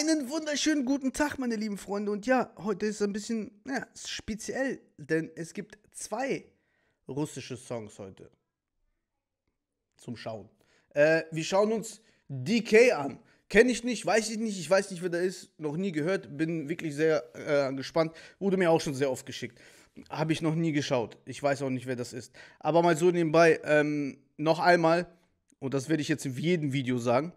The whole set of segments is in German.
Einen wunderschönen guten Tag, meine lieben Freunde. Und ja, heute ist ein bisschen ja, speziell, denn es gibt zwei russische Songs heute zum Schauen. Äh, wir schauen uns DK an. Kenne ich nicht, weiß ich nicht, ich weiß nicht, wer da ist, noch nie gehört, bin wirklich sehr äh, gespannt. Wurde mir auch schon sehr oft geschickt. Habe ich noch nie geschaut. Ich weiß auch nicht, wer das ist. Aber mal so nebenbei, ähm, noch einmal, und das werde ich jetzt in jedem Video sagen.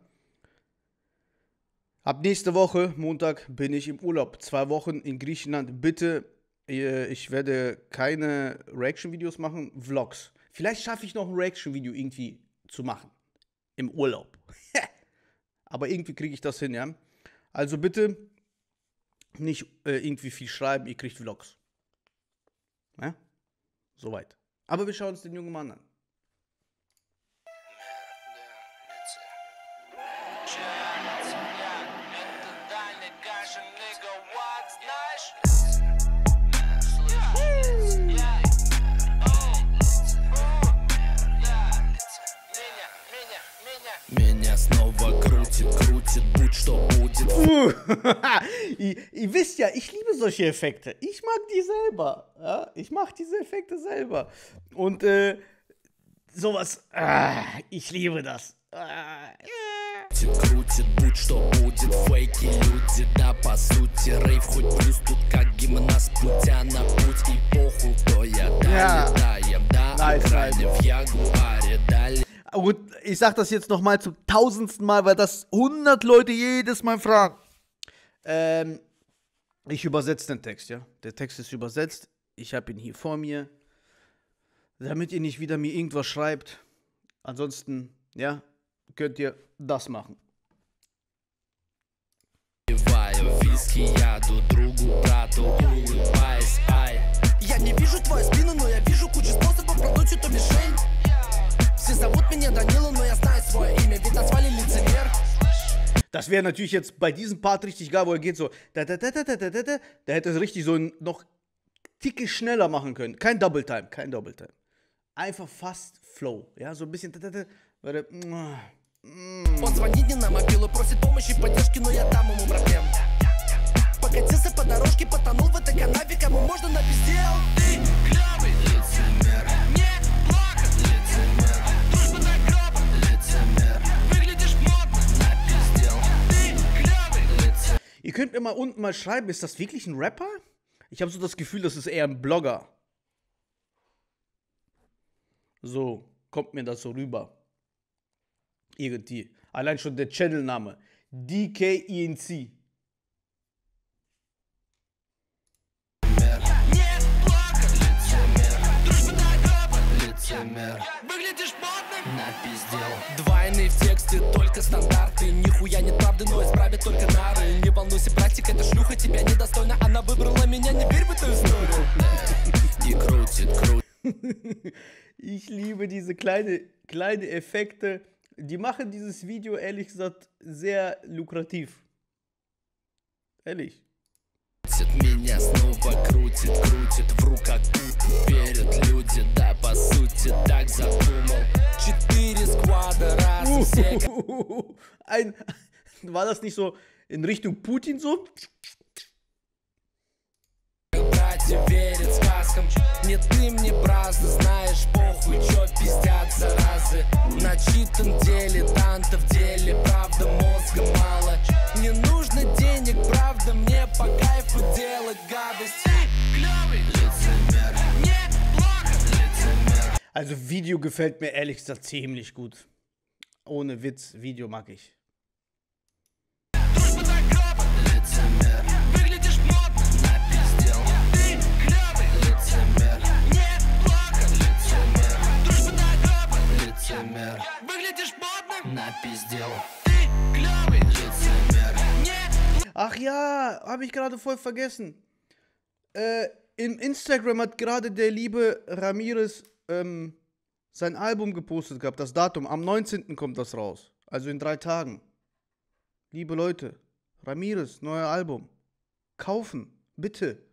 Ab nächste Woche, Montag, bin ich im Urlaub. Zwei Wochen in Griechenland. Bitte, äh, ich werde keine Reaction-Videos machen, Vlogs. Vielleicht schaffe ich noch ein Reaction-Video irgendwie zu machen. Im Urlaub. Aber irgendwie kriege ich das hin, ja. Also bitte nicht äh, irgendwie viel schreiben, ihr kriegt Vlogs. Ja? Soweit. Aber wir schauen uns den jungen Mann an. ihr, ihr wisst ja, ich liebe solche Effekte. Ich mag die selber. Ja? Ich mache diese Effekte selber. Und äh, sowas, ah, ich liebe das. Ah, Крутит, крутит, будь что будет Фейки люди, да по сути Рейв хоть плюс тут как гимнаст Путя на путь и похуй Кто я, Ja. да, летаем, да Nice, Играли nice. в Ягуаре, дали Gut, ich sag das jetzt nochmal zum tausendsten Mal, weil das 100 Leute jedes Mal fragen. Ähm, ich übersetze den Text, ja. Der Text ist übersetzt. Ich habe ihn hier vor mir. Damit ihr nicht wieder mir irgendwas schreibt. Ansonsten, ja, könnt ihr das machen. Пиваю виски, яду другу, брату Улыбаясь, ай Я не вижу твою спину, но я вижу кучу способов продуть эту мишень Все зовут меня Данила, но я знаю свое имя, ведь назвали лицемер Das wäre natürlich jetzt bei diesem Part richtig geil, wo er geht so. Da, da, da, da, da, da, da, da. Da hätte es richtig so ein, noch ticke schneller machen können. Kein Double Time, kein Double Time. Einfach fast Flow. Ja, so ein bisschen. Da, da, da, weil der, Он звонит мне на мобилу, просит помощи, поддержки, но я дам ему братьям mal unten mal schreiben, ist das wirklich ein Rapper? Ich habe so das Gefühl, das ist eher ein Blogger. So, kommt mir das so rüber. Irgendwie. Allein schon der Channelname. DKENC. Не плохо лицемер, дружба до гроба Лицемер, Выглядишь модным напиздел Двойные в тексте, только стандарты Нихуя нет правды, но исправят только нары Не волнуйся, братик, эта шлюха тебя недостойна Она выбрала меня, не верь в эту историю И крутит, крутит Ich liebe diese kleine, kleine Effekte. Die machen dieses Video ehrlich gesagt sehr lukrativ. Ehrlich. Меня снова крутит, крутит В руках Ein, war das nicht so in Richtung Putin so? братья верят сказкам Не ты мне праздно, знаешь, похуй, чё пиздят заразы Начитан дилетанта в деле, правда мозга мало Не нужно денег, правда, мне по кайфу делать гадость Клёвый лицемер, неплохо лицемер Also Video gefällt mir ehrlich gesagt ziemlich gut. Ohne Witz, Video mag ich. Дружба до гроба, лицемер Выглядишь модно, напиздел Ты клёвый лицемер Неплохо лицемер Дружба до гроба, Лицемер, выглядишь модным напиздел Ты клёвый лицемер Не Ach ja, habe ich gerade voll vergessen. Äh, im Instagram hat gerade der liebe Ramirez ähm, sein Album gepostet gehabt, das Datum. Am 19. kommt das raus. Also in drei Tagen. Liebe Leute, Ramirez, neuer Album. Kaufen, bitte.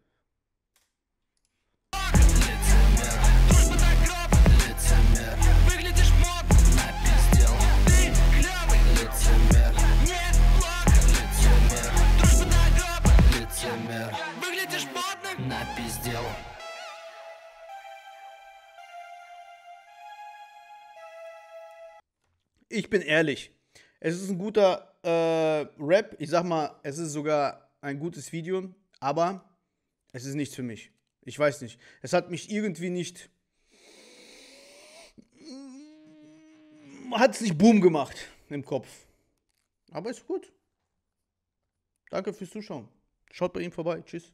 Ich bin ehrlich. Es ist ein guter äh, Rap. Ich sag mal, es ist sogar ein gutes Video, aber es ist nichts für mich. Ich weiß nicht. Es hat mich irgendwie nicht. Hat es nicht Boom gemacht im Kopf. Aber ist gut. Danke fürs Zuschauen. Schaut bei ihm vorbei. Tschüss.